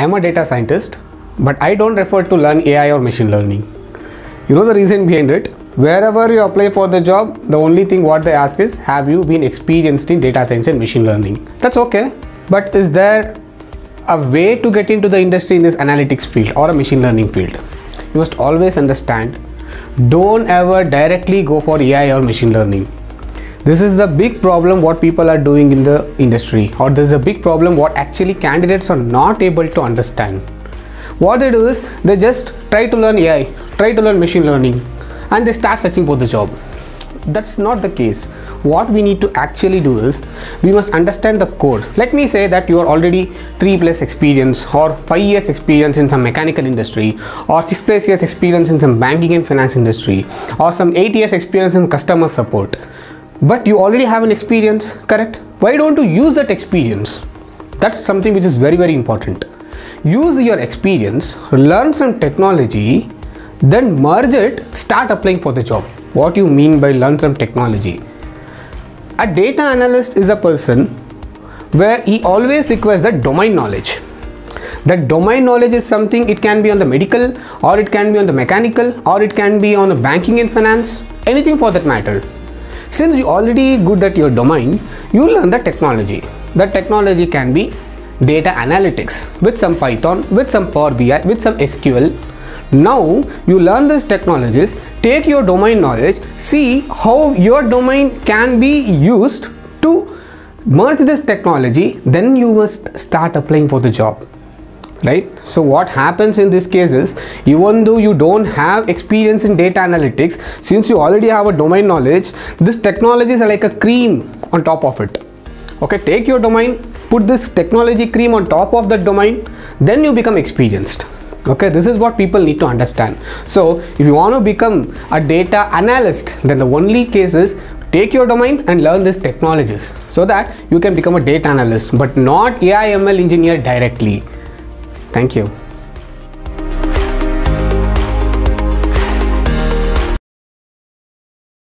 I am a data scientist, but I don't refer to learn AI or machine learning. You know the reason behind it? Wherever you apply for the job, the only thing what they ask is have you been experienced in data science and machine learning? That's okay. But is there a way to get into the industry in this analytics field or a machine learning field? You must always understand don't ever directly go for AI or machine learning. This is the big problem what people are doing in the industry, or this is a big problem what actually candidates are not able to understand. What they do is they just try to learn AI, try to learn machine learning, and they start searching for the job. That's not the case. What we need to actually do is we must understand the code. Let me say that you are already 3 plus experience or 5 years experience in some mechanical industry or 6 plus years experience in some banking and finance industry or some 8 years experience in customer support but you already have an experience correct? Why don't you use that experience? That's something which is very very important. Use your experience learn some technology then merge it start applying for the job. What you mean by learn some technology? A data analyst is a person where he always requires that domain knowledge. That domain knowledge is something it can be on the medical or it can be on the mechanical or it can be on the banking and finance anything for that matter since you already good at your domain you learn the technology. That technology can be data analytics with some python with some power bi with some sql now you learn these technologies take your domain knowledge see how your domain can be used to merge this technology then you must start applying for the job right? So what happens in this case is even though you don't have experience in data analytics since you already have a domain knowledge this technology is like a cream on top of it. Okay take your domain put this technology cream on top of that domain then you become experienced. Okay this is what people need to understand. So if you want to become a data analyst then the only case is take your domain and learn these technologies so that you can become a data analyst but not AI ML engineer directly Thank you.